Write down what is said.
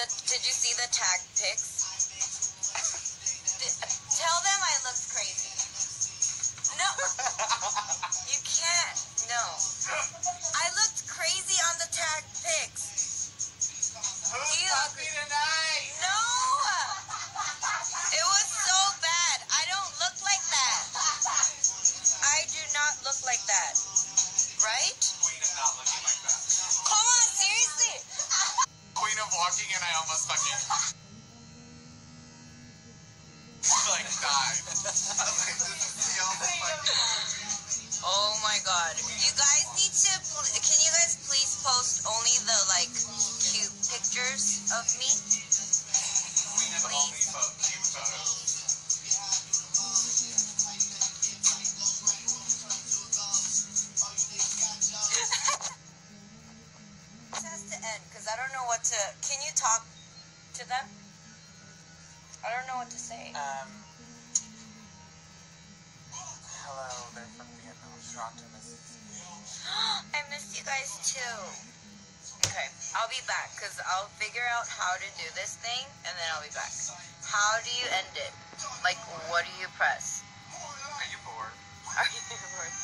The, did you see the tag walking and I almost fucking like died. Oh my god. You guys need to. Can you guys please post only the like cute pictures of me? Can you talk to them? I don't know what to say. Um. Hello, they're from Vietnam. Toronto, misses I missed you guys too. Okay, I'll be back because I'll figure out how to do this thing and then I'll be back. How do you end it? Like, what do you press? Are you bored? Are you bored?